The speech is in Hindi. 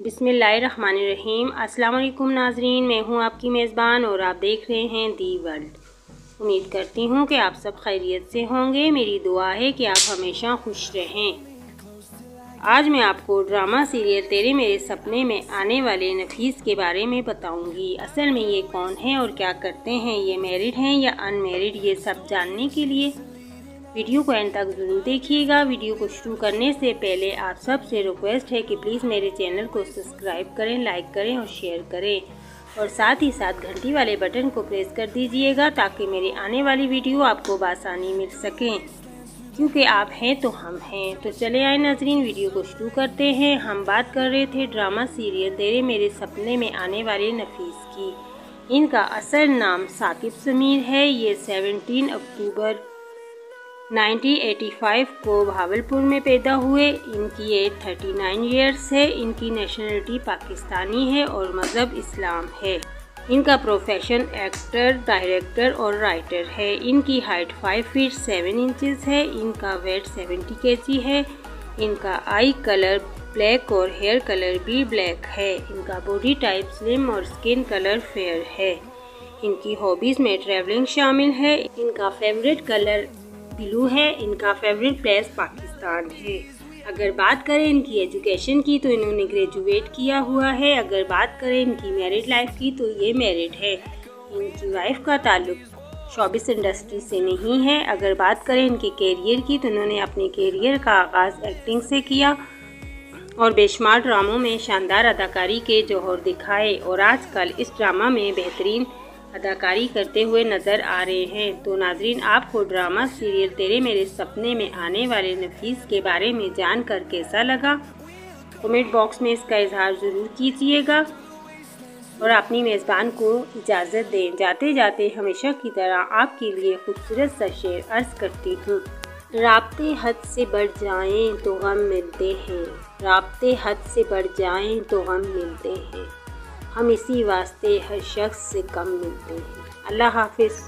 बिसमीम वालेकुम नाजरीन, मैं हूँ आपकी मेज़बान और आप देख रहे हैं दी वर्ल्ड। उम्मीद करती हूँ कि आप सब खैरियत से होंगे। मेरी दुआ है कि आप हमेशा खुश रहें। आज मैं आपको ड्रामा सीरियल तेरे मेरे सपने में आने वाले नफीस के बारे में बताऊँगी। असल में ये कौन है और क्या करते हैं? ये मैरिड हैं या अनमेरिड? ये सब जानने के लिए वीडियो को एंड तक ज़रूर देखिएगा। वीडियो को शुरू करने से पहले आप सबसे रिक्वेस्ट है कि प्लीज़ मेरे चैनल को सब्सक्राइब करें लाइक करें और शेयर करें। और साथ ही साथ घंटी वाले बटन को प्रेस कर दीजिएगा ताकि मेरी आने वाली वीडियो आपको बासानी मिल सकें। क्योंकि आप हैं तो हम हैं। तो चले आए नाजरीन, वीडियो को शुरू करते हैं। हम बात कर रहे थे ड्रामा सीरियल तेरे मेरे सपने में आने वाले नफीस की। इनका असल नाम साकिब समीर है। ये 17 अक्टूबर 1985 को भावलपुर में पैदा हुए। इनकी एज 39 इयर्स है। इनकी नेशनलिटी पाकिस्तानी है और मज़हब इस्लाम है। इनका प्रोफेशन एक्टर डायरेक्टर और राइटर है। इनकी हाइट 5 फीट 7 इंचेस है। इनका वेट 70 केजी है। इनका आई कलर ब्लैक और हेयर कलर भी ब्लैक है। इनका बॉडी टाइप स्लिम और स्किन कलर फेयर है। इनकी हॉबीज़ में ट्रैवलिंग शामिल है। इनका फेवरेट कलर ब्लू है, इनका फेवरेट प्लेस पाकिस्तान है। अगर बात करें इनकी एजुकेशन की तो इन्होंने ग्रेजुएट किया हुआ है। अगर बात करें इनकी मैरिड लाइफ की तो ये मैरिड है। इनकी वाइफ का ताल्लुक शॉबिस इंडस्ट्री से नहीं है। अगर बात करें इनके कैरियर की तो इन्होंने अपने कैरियर का आगाज़ एक्टिंग से किया और बेशुमार ड्रामों में शानदार अदाकारी के जौहर दिखाए। और आजकल इस ड्रामा में बेहतरीन अदाकारी करते हुए नज़र आ रहे हैं। तो नाजरीन आपको ड्रामा, सीरियल तेरे मेरे सपने में आने वाले नफीस के बारे में जानकर कैसा लगा? कमेंट बॉक्स में इसका इजहार ज़रूर कीजिएगा। और अपनी मेज़बान को इजाज़त दें। जाते जाते हमेशा की तरह आपके लिए खूबसूरत सा शेर अर्ज़ करती हूँ। रबते हद से बढ़ जाएँ तो गम मिलते हैं। रबते हद से बढ़ जाएँ तो गम मिलते हैं। हम इसी वास्ते हर शख्स से कम मिलते हैं। अल्लाह हाफिज़।